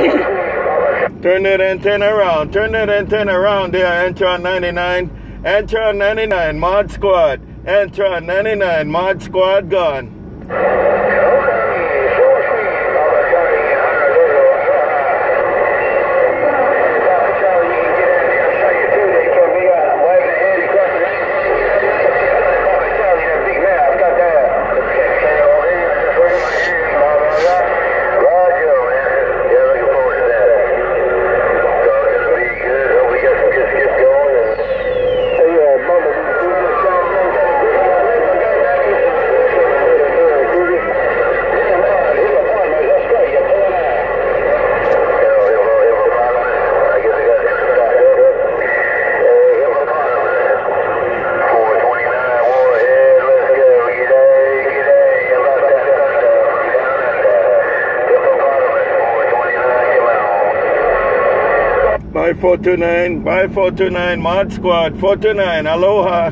Turn it that antenna around. Turn it that antenna around there, Antron 99. Antron 99, Mod Squad. Antron 99, Mod Squad gone. Bye 429, bye 429, Mod Squad, 429, aloha.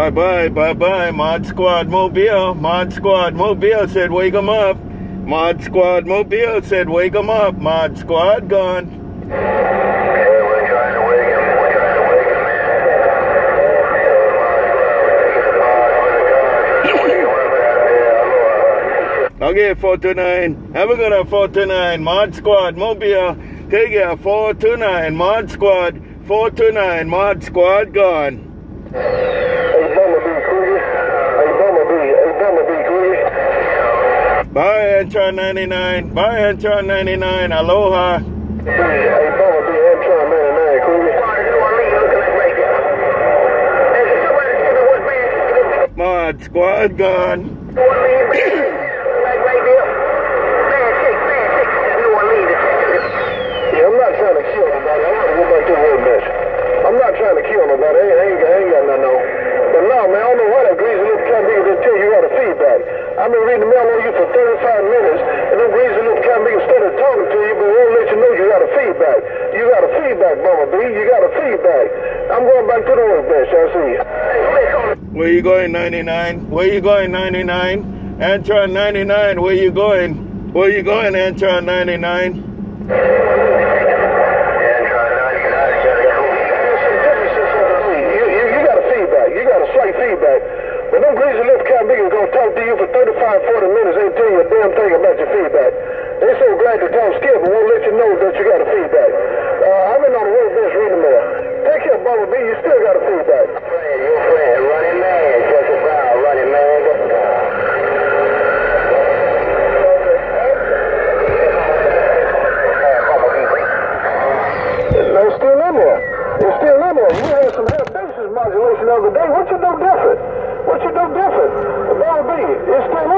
Bye bye, bye bye, Mod Squad Mobile. Mod Squad Mobile said, wake 'em up. Mod Squad Mobile said, wake 'em up. Mod Squad gone. Okay, 429. Have a good one, 429. Mod Squad Mobile. Take care, 429. Mod Squad. 429. Mod Squad gone. Hey, Bumblebee, Cougar. Hey, Bumblebee. Hey, Bumblebee, Cougar. Bye, Antron 99. Bye, Antron 99. Aloha. Hey, Bumblebee, Antron 99, Cougar. Mod Squad gone. Yeah, I'm not trying to kill nobody. I want to go back to the bench. I'm not trying to kill nobody. I ain't, got nothing on. But no, man, I don't know feedback. I've been reading the mail feedback. You got a feedback, Bumblebee. You got a feedback. I'm going back to the work bench. I'll see you. Where you going, 99? Where you going, 99? Antron 99, where you going? Where you going, Antron 99? You, you, you got a feedback. You got a slight feedback. But them greasy lips cat niggas gonna talk to you for 35, 40 minutes. Ain't tell you a damn thing about your feedback. They so glad to talk skip, but won't let you know that you got a feedback. Uh, I've been on the road bench reading mail. Take care, Bumblebee. You still got a feedback. Your friend, running man, just a foul, running man, just a foul. No, it's still in there. It's still in there. You had some half basis modulation the other day. What you do different? What you do different? Bumblebee, it's still in